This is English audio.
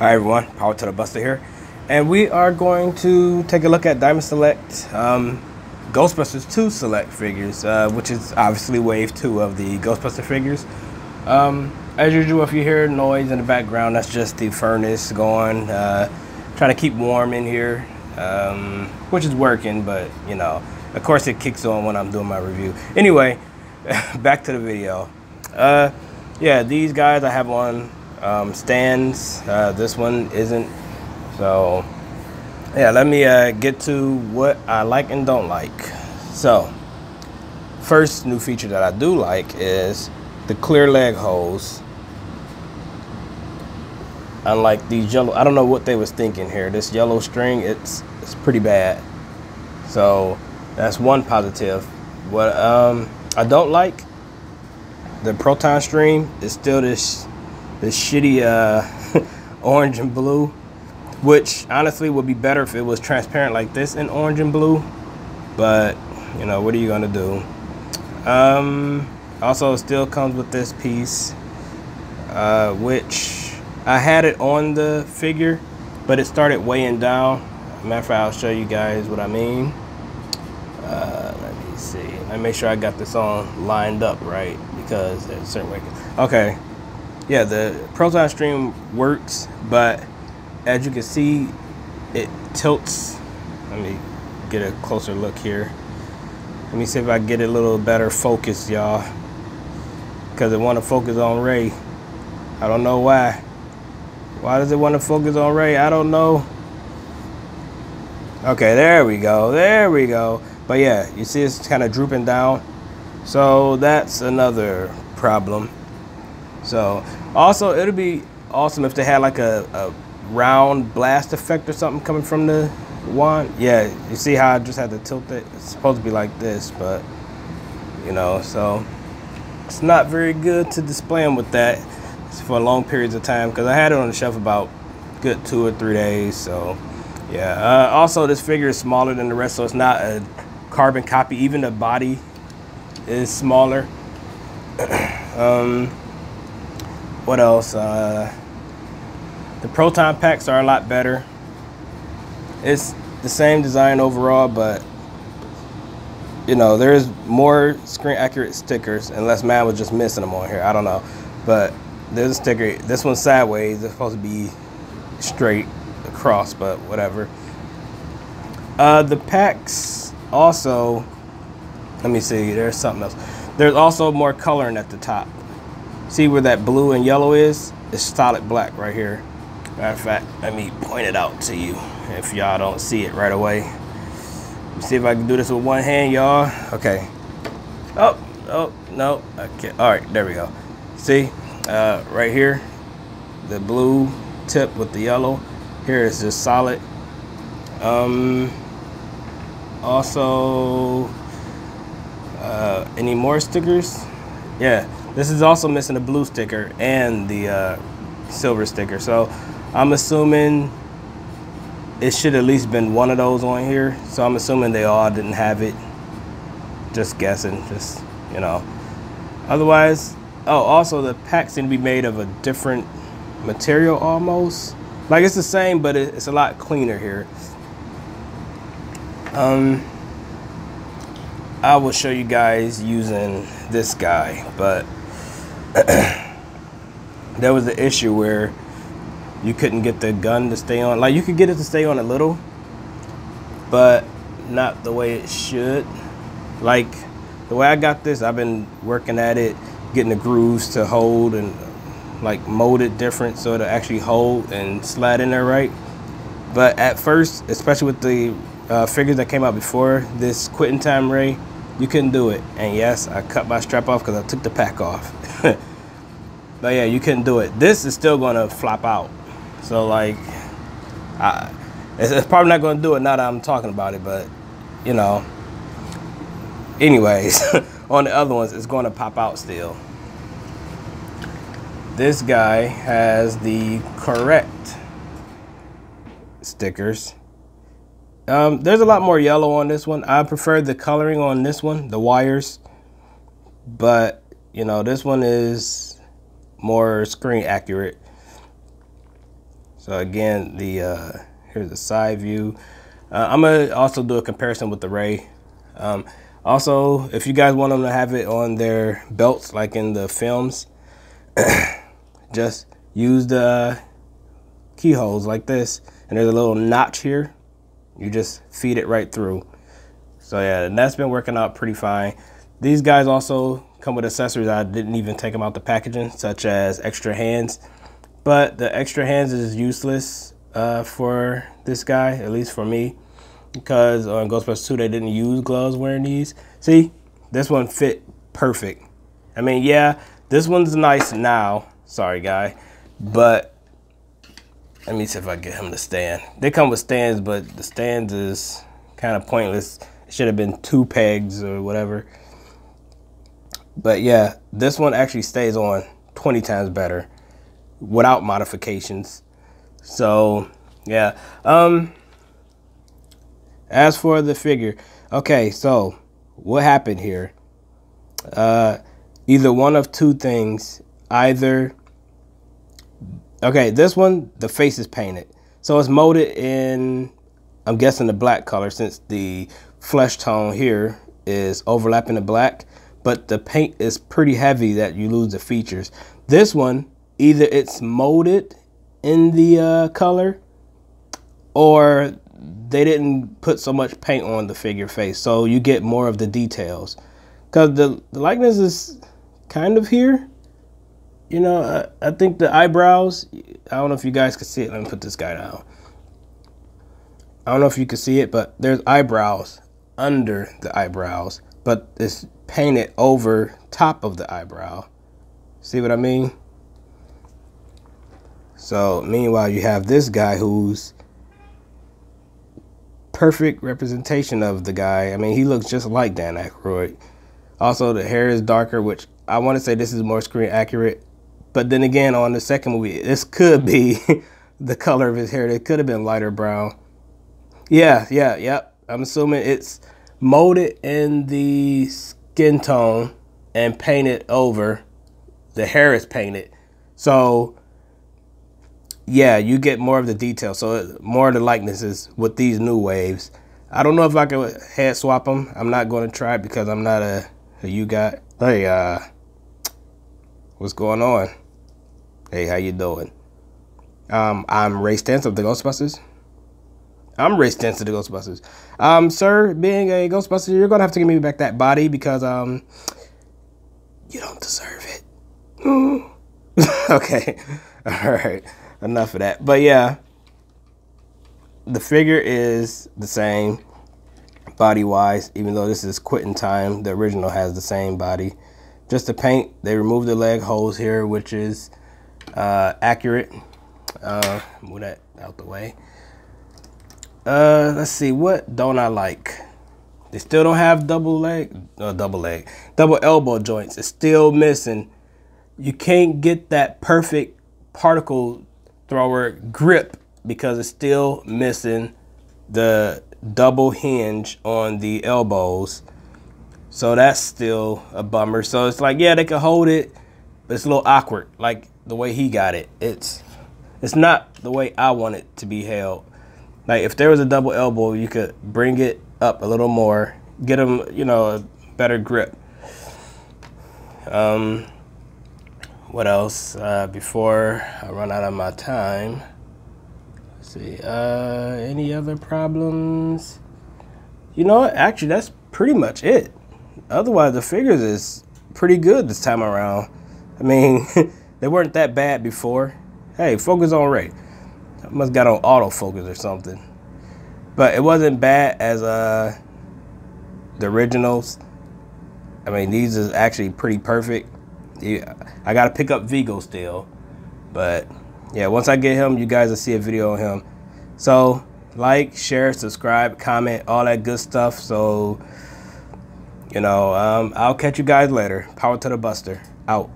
Hi everyone, Power Turtle Buster here, and we are going to take a look at Diamond Select um, Ghostbusters 2 Select figures, uh, which is obviously wave 2 of the Ghostbuster figures. Um, as usual, if you hear noise in the background, that's just the furnace going, uh, trying to keep warm in here, um, which is working, but you know, of course it kicks on when I'm doing my review. Anyway, back to the video. Uh, yeah, these guys I have on um, stands. Uh, this one isn't. So yeah, let me uh, get to what I like and don't like. So first new feature that I do like is the clear leg hose. Unlike these yellow, I don't know what they was thinking here. This yellow string, it's it's pretty bad. So that's one positive. What um, I don't like, the proton stream is still this this shitty uh, orange and blue, which honestly would be better if it was transparent like this in orange and blue. But you know, what are you gonna do? Um, also, still comes with this piece, uh, which I had it on the figure, but it started weighing down. Matter of fact, I'll show you guys what I mean. Uh, let me see. Let me make sure I got this on lined up right because there's certain way. Okay, yeah, the proton stream works, but as you can see, it tilts. Let me get a closer look here. Let me see if I get a little better focus, y'all. Because it want to focus on Ray. I don't know why. Why does it want to focus on Ray? I don't know. Okay, there we go. There we go. But yeah, you see it's kind of drooping down. So that's another problem. So also it'll be awesome if they had like a, a round blast effect or something coming from the wand. Yeah, you see how I just had to tilt it? It's supposed to be like this, but you know, so it's not very good to display them with that for long periods of time because I had it on the shelf about good two or three days. So yeah. Uh, also, this figure is smaller than the rest, so it's not a carbon copy. Even the body is smaller. um, what else? Uh, the proton packs are a lot better. It's the same design overall, but you know, there's more screen accurate stickers, unless man was just missing them on here. I don't know. But there's a sticker. This one's sideways. It's supposed to be straight across, but whatever. Uh, the packs also, let me see, there's something else. There's also more coloring at the top. See where that blue and yellow is? It's solid black right here. Matter of fact, let me point it out to you if y'all don't see it right away. See if I can do this with one hand, y'all. Okay. Oh, oh, no. Okay. All right, there we go. See, uh, right here, the blue tip with the yellow. Here is just solid. Um, also, uh, any more stickers? Yeah, this is also missing a blue sticker and the uh, silver sticker. So I'm assuming it should at least been one of those on here. So I'm assuming they all didn't have it. Just guessing, just, you know. Otherwise, oh, also the pack seem to be made of a different material almost. Like it's the same, but it's a lot cleaner here. Um, I will show you guys using this guy, but there was the issue where you couldn't get the gun to stay on. Like you could get it to stay on a little, but not the way it should. Like the way I got this, I've been working at it, getting the grooves to hold and like mold it different so it'll actually hold and slide in there right. But at first, especially with the uh, figures that came out before this quitting time ray, you couldn't do it. And yes, I cut my strap off because I took the pack off. but yeah, you couldn't do it. This is still gonna flop out. So like, I, it's, it's probably not gonna do it now that I'm talking about it, but you know. Anyways, on the other ones, it's gonna pop out still. This guy has the correct stickers. Um, there's a lot more yellow on this one. I prefer the coloring on this one, the wires. But, you know, this one is more screen accurate. So again, the uh, here's the side view. Uh, I'm gonna also do a comparison with the Ray. Um, also, if you guys want them to have it on their belts, like in the films, just use the keyholes like this. And there's a little notch here. You just feed it right through. So yeah, and that's been working out pretty fine. These guys also come with accessories. I didn't even take them out the packaging, such as extra hands. But the extra hands is useless uh, for this guy, at least for me because on Ghostbusters 2 they didn't use gloves wearing these. See, this one fit perfect. I mean, yeah, this one's nice now. Sorry, guy. But let me see if I get him to stand. They come with stands, but the stands is kind of pointless. It should have been two pegs or whatever. But yeah, this one actually stays on 20 times better without modifications. So, yeah. Um, as for the figure, okay, so what happened here? Uh, either one of two things. Either, okay, this one, the face is painted. So it's molded in, I'm guessing the black color since the flesh tone here is overlapping the black, but the paint is pretty heavy that you lose the features. This one, either it's molded in the uh, color or they didn't put so much paint on the figure face, so you get more of the details. Because the, the likeness is kind of here. You know, I, I think the eyebrows, I don't know if you guys can see it. Let me put this guy down. I don't know if you can see it, but there's eyebrows under the eyebrows, but it's painted over top of the eyebrow. See what I mean? So meanwhile, you have this guy who's perfect representation of the guy. I mean, he looks just like Dan Aykroyd. Also, the hair is darker, which I want to say this is more screen accurate. But then again, on the second movie, this could be the color of his hair. It could have been lighter brown. Yeah, yeah, yep. I'm assuming it's molded in the skin tone and painted over. The hair is painted. So yeah, you get more of the detail. So more of the likenesses with these new waves. I don't know if I can head swap them. I'm not going to try it because I'm not a, a you got. Hey, uh, what's going on? Hey, how you doing? Um, I'm Ray Stantz of the Ghostbusters. I'm Ray Stantz of the Ghostbusters. Um, sir, being a Ghostbuster, you're gonna have to give me back that body because um, you don't deserve it. okay, all right enough of that. But yeah, the figure is the same body wise, even though this is quitting time. The original has the same body. Just the paint, they removed the leg holes here, which is uh, accurate. Uh, move that out the way. Uh, let's see, what don't I like? They still don't have double leg, uh, double leg, double elbow joints. It's still missing. You can't get that perfect particle thrower grip because it's still missing the double hinge on the elbows. So that's still a bummer. So it's like, yeah, they can hold it, but it's a little awkward, like the way he got it. It's it's not the way I want it to be held. Like if there was a double elbow, you could bring it up a little more, get him, you know, a better grip. Um, what else uh, before I run out of my time? Let's see, uh, any other problems? You know? Actually, that's pretty much it. Otherwise, the figures is pretty good this time around. I mean, they weren't that bad before. Hey, focus on Ray. I must got on autofocus or something. But it wasn't bad as uh, the originals. I mean, these is actually pretty perfect. Yeah, I got to pick up Vigo still. But yeah, once I get him, you guys will see a video on him. So like, share, subscribe, comment, all that good stuff. So, you know, um, I'll catch you guys later. Power Turtle Buster. Out.